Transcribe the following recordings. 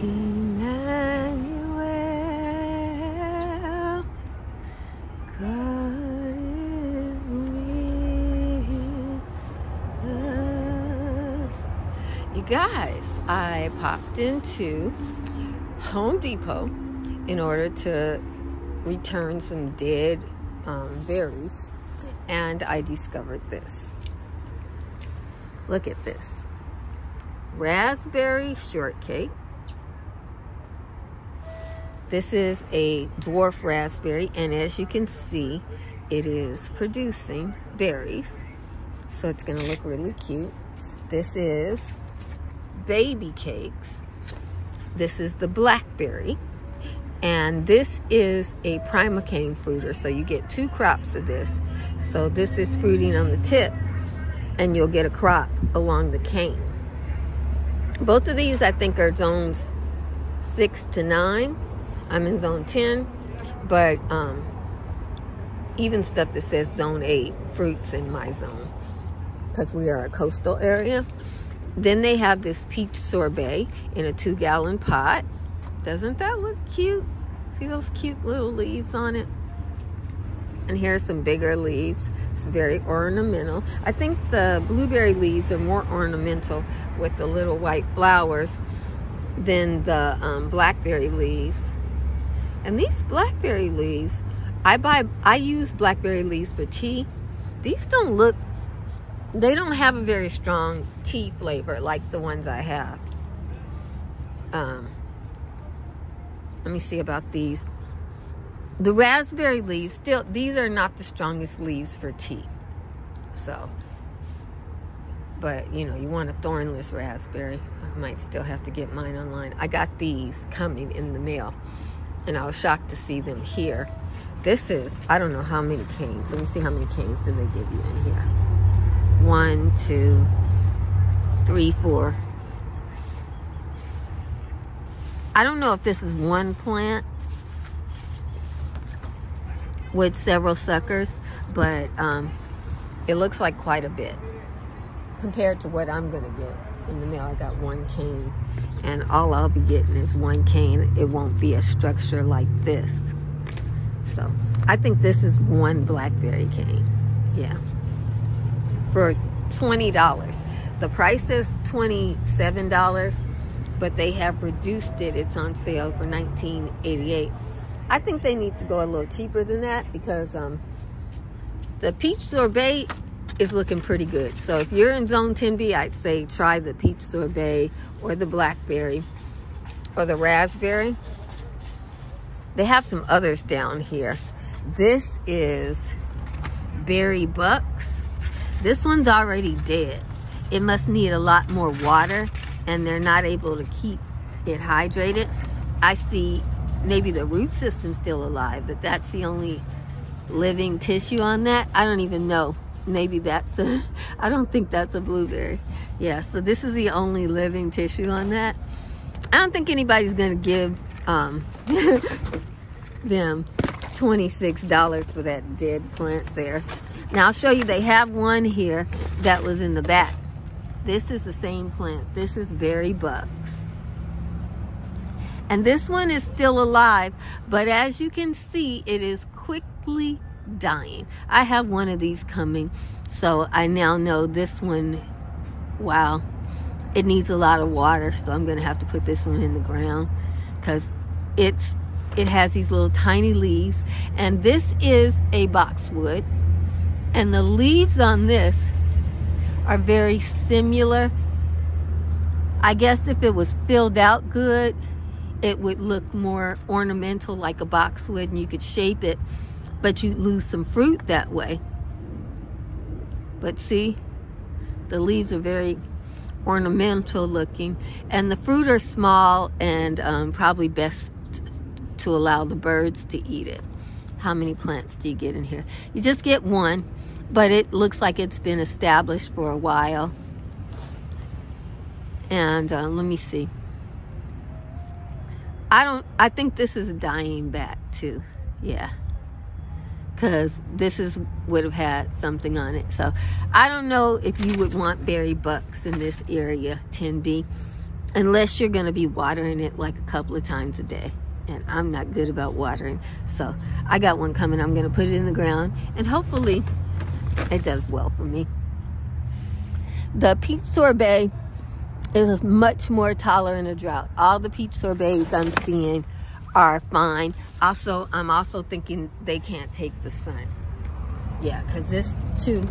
Emmanuel, God is with us. You guys, I popped into Home Depot in order to return some dead um, berries, and I discovered this. Look at this raspberry shortcake. This is a dwarf raspberry, and as you can see, it is producing berries. So it's going to look really cute. This is baby cakes. This is the blackberry. And this is a primocane fruiter, so you get two crops of this. So this is fruiting on the tip, and you'll get a crop along the cane. Both of these, I think, are zones six to nine. I'm in zone 10, but um, even stuff that says zone eight, fruits in my zone, because we are a coastal area. Then they have this peach sorbet in a two gallon pot. Doesn't that look cute? See those cute little leaves on it? And here's some bigger leaves. It's very ornamental. I think the blueberry leaves are more ornamental with the little white flowers than the um, blackberry leaves. And these blackberry leaves, I buy, I use blackberry leaves for tea. These don't look, they don't have a very strong tea flavor like the ones I have. Um, let me see about these. The raspberry leaves, still, these are not the strongest leaves for tea. So, but you know, you want a thornless raspberry. I might still have to get mine online. I got these coming in the mail, and I was shocked to see them here. This is, I don't know how many canes. Let me see how many canes do they give you in here. One, two, three, four. I don't know if this is one plant with several suckers, but um, it looks like quite a bit compared to what I'm gonna get in the mail. I got one cane, and all I'll be getting is one cane. It won't be a structure like this. So I think this is one blackberry cane. Yeah, for twenty dollars. The price is twenty-seven dollars, but they have reduced it. It's on sale for nineteen eighty-eight. I think they need to go a little cheaper than that because um, the peach sorbet is looking pretty good. So if you're in zone 10B, I'd say try the peach sorbet or the blackberry or the raspberry. They have some others down here. This is berry bucks. This one's already dead. It must need a lot more water and they're not able to keep it hydrated. I see maybe the root system's still alive, but that's the only living tissue on that. I don't even know. Maybe that's a, I don't think that's a blueberry. Yeah, so this is the only living tissue on that. I don't think anybody's gonna give um, them $26 for that dead plant there. Now I'll show you, they have one here that was in the back. This is the same plant. This is berry bucks. And this one is still alive, but as you can see, it is quickly dying. I have one of these coming, so I now know this one, wow, it needs a lot of water, so I'm gonna have to put this one in the ground because it's it has these little tiny leaves, and this is a boxwood, and the leaves on this are very similar. I guess if it was filled out good, it would look more ornamental like a boxwood and you could shape it, but you lose some fruit that way. But see, the leaves are very ornamental looking and the fruit are small and um, probably best to allow the birds to eat it. How many plants do you get in here? You just get one, but it looks like it's been established for a while. And uh, let me see. I don't, I think this is dying back too. Yeah. Because this is would have had something on it. So I don't know if you would want berry bucks in this area, 10B. unless you're going to be watering it like a couple of times a day. And I'm not good about watering. So I got one coming. I'm going to put it in the ground and hopefully it does well for me. The peach sorbet is much more tolerant of drought. All the peach sorbets I'm seeing are fine. Also, I'm also thinking they can't take the sun. Yeah, because this two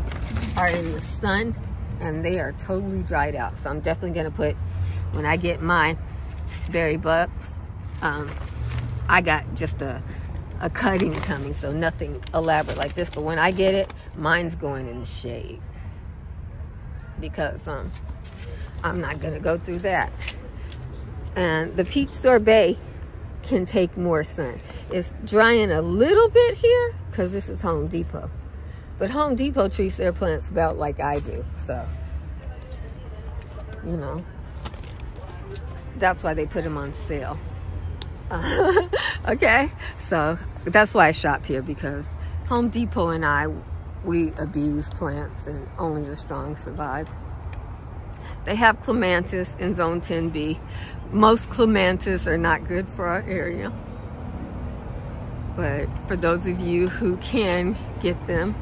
are in the sun and they are totally dried out. So I'm definitely going to put, when I get my berry bucks, um, I got just a, a cutting coming, so nothing elaborate like this. But when I get it, mine's going in the shade because um, I'm not going to go through that. And the peach sorbet can take more sun. It's drying a little bit here because this is Home Depot. But Home Depot treats their plants about like I do. So, you know, that's why they put them on sale. okay, so that's why I shop here because Home Depot and I, we abuse plants and only the strong survive. They have clematis in zone 10B. Most clematis are not good for our area. But for those of you who can get them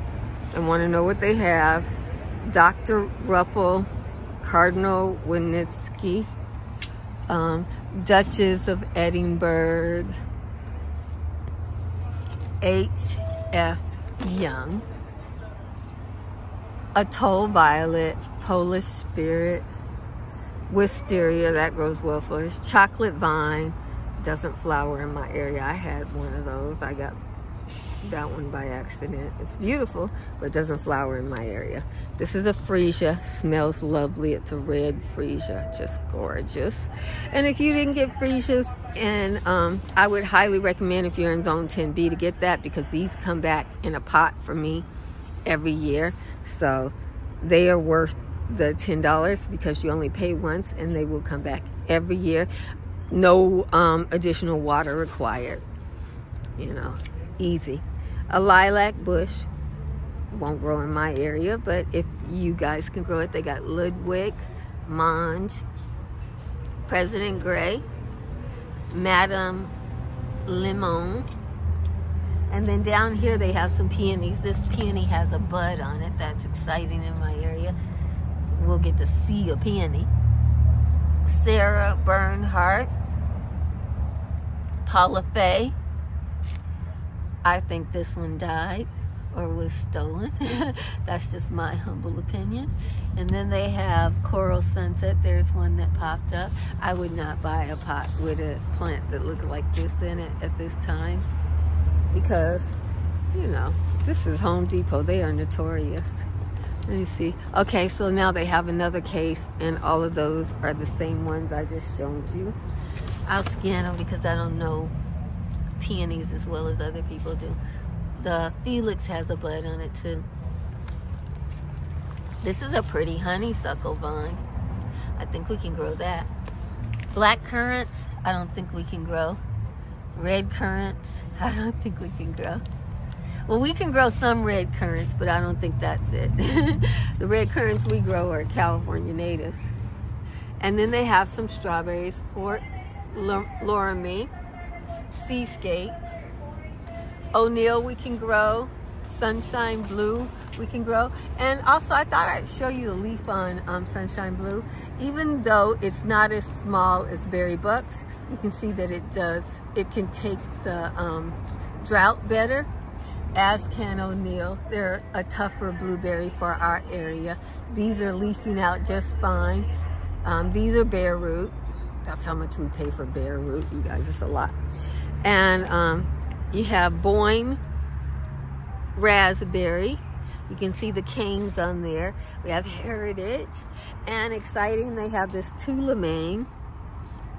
and want to know what they have, Dr. Ruppel, Cardinal Winitsky, um, Duchess of Edinburgh, H.F. Young, Atoll Violet, Polish Spirit, Wisteria, that grows well for us. Chocolate Vine, doesn't flower in my area. I had one of those. I got that one by accident. It's beautiful, but doesn't flower in my area. This is a freesia, smells lovely. It's a red freesia, just gorgeous. And if you didn't get freesias, and um, I would highly recommend if you're in zone 10B to get that because these come back in a pot for me every year. So they are worth the $10 because you only pay once and they will come back every year. No um, additional water required, you know, easy. A lilac bush won't grow in my area, but if you guys can grow it, they got Ludwig, Mange, President Gray, Madame Limon, and then down here they have some peonies. This peony has a bud on it. That's exciting in my area. We'll get to see a peony. Sarah Bernhardt, Paula Faye, I think this one died or was stolen. That's just my humble opinion. And then they have Coral Sunset. There's one that popped up. I would not buy a pot with a plant that looked like this in it at this time because, you know, this is Home Depot. They are notorious. Let me see. Okay, so now they have another case and all of those are the same ones I just showed you. I'll scan them because I don't know peonies as well as other people do. The Felix has a bud on it too. This is a pretty honeysuckle vine. I think we can grow that. Black currants, I don't think we can grow. Red currants, I don't think we can grow. Well, we can grow some red currants, but I don't think that's it. the red currants we grow are California natives. And then they have some strawberries, Fort Laramie seascape. O'Neal we can grow. Sunshine Blue we can grow. And also I thought I'd show you the leaf on um, Sunshine Blue. Even though it's not as small as Berry Bucks, you can see that it does, it can take the um, drought better as can O'Neal. They're a tougher blueberry for our area. These are leafing out just fine. Um, these are bare root. That's how much we pay for bare root, you guys. It's a lot. And um, you have Boyne Raspberry. You can see the canes on there. We have Heritage. And exciting, they have this Tulameen,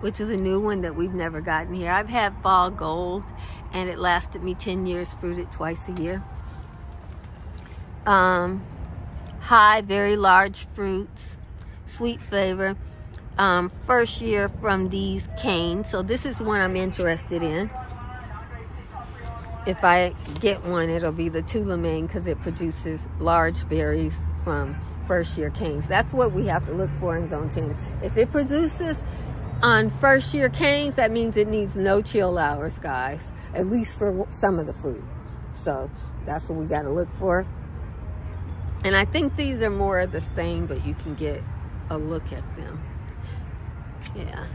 which is a new one that we've never gotten here. I've had Fall Gold, and it lasted me 10 years, fruited twice a year. Um, high, very large fruits, sweet flavor um, first year from these canes. So this is one I'm interested in. If I get one, it'll be the Tulameen because it produces large berries from first year canes. That's what we have to look for in zone 10. If it produces on first year canes, that means it needs no chill hours, guys, at least for some of the fruit. So that's what we got to look for. And I think these are more of the same, but you can get a look at them. Yeah,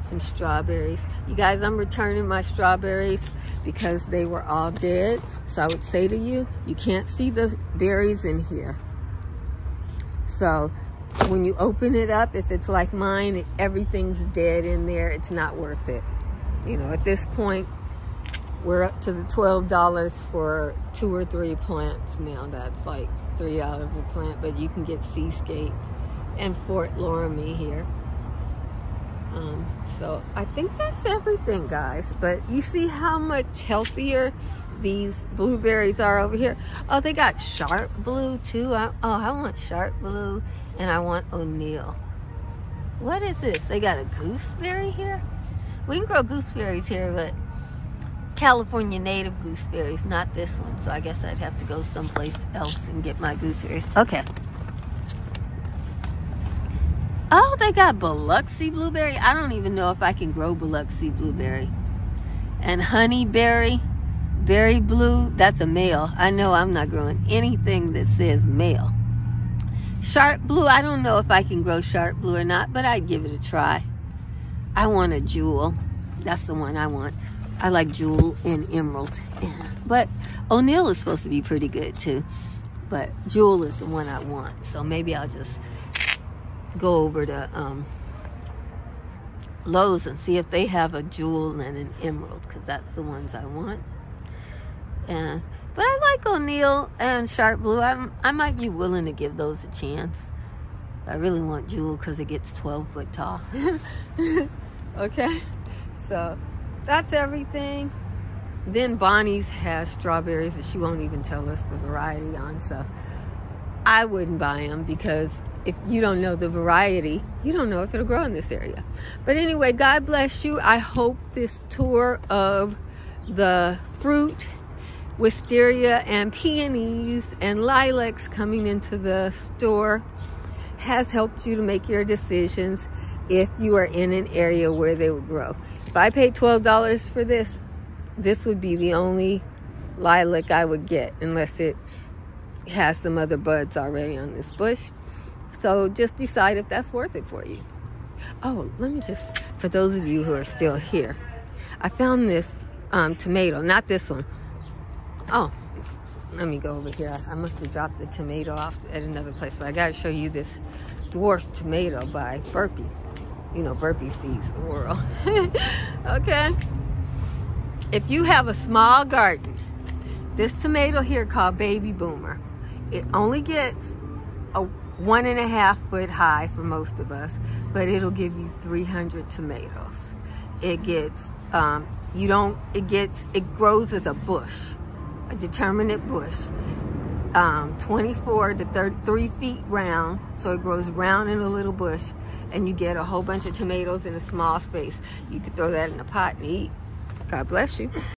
some strawberries. You guys, I'm returning my strawberries because they were all dead. So I would say to you, you can't see the berries in here. So when you open it up, if it's like mine, everything's dead in there. It's not worth it. You know, at this point, we're up to the $12 for two or three plants now. That's like $3 a plant, but you can get Seascape and Fort Laramie here. Um, so I think that's everything, guys. But you see how much healthier these blueberries are over here. Oh, they got sharp blue too. I, oh, I want sharp blue and I want O'Neal. What is this? They got a gooseberry here? We can grow gooseberries here, but California native gooseberries, not this one. So I guess I'd have to go someplace else and get my gooseberries. Okay. Oh, they got Biloxi blueberry. I don't even know if I can grow Biloxi blueberry. And honeyberry, berry blue, that's a male. I know I'm not growing anything that says male. Sharp blue, I don't know if I can grow sharp blue or not, but I'd give it a try. I want a jewel. That's the one I want. I like jewel and emerald. But O'Neal is supposed to be pretty good too. But jewel is the one I want. So maybe I'll just go over to um, Lowe's and see if they have a jewel and an emerald because that's the ones I want. And but I like O'Neal and Sharp Blue. I'm, I might be willing to give those a chance. I really want Jewel because it gets 12 foot tall. okay, so that's everything. Then Bonnie's has strawberries that she won't even tell us the variety on. So I wouldn't buy them because if you don't know the variety, you don't know if it'll grow in this area. But anyway, God bless you. I hope this tour of the fruit, wisteria, and peonies and lilacs coming into the store has helped you to make your decisions if you are in an area where they would grow. If I paid $12 for this, this would be the only lilac I would get unless it has some other buds already on this bush. So just decide if that's worth it for you. Oh, let me just, for those of you who are still here, I found this um, tomato, not this one. Oh, let me go over here. I must have dropped the tomato off at another place, but I gotta show you this dwarf tomato by Burpee. You know, Burpee feeds the world. okay? If you have a small garden, this tomato here called Baby Boomer, it only gets a one and a half foot high for most of us, but it'll give you 300 tomatoes. It gets, um, you don't, it gets, it grows as a bush, a determinate bush. Um, 24 to 33 feet round, so it grows round in a little bush, and you get a whole bunch of tomatoes in a small space. You could throw that in a pot and eat. God bless you.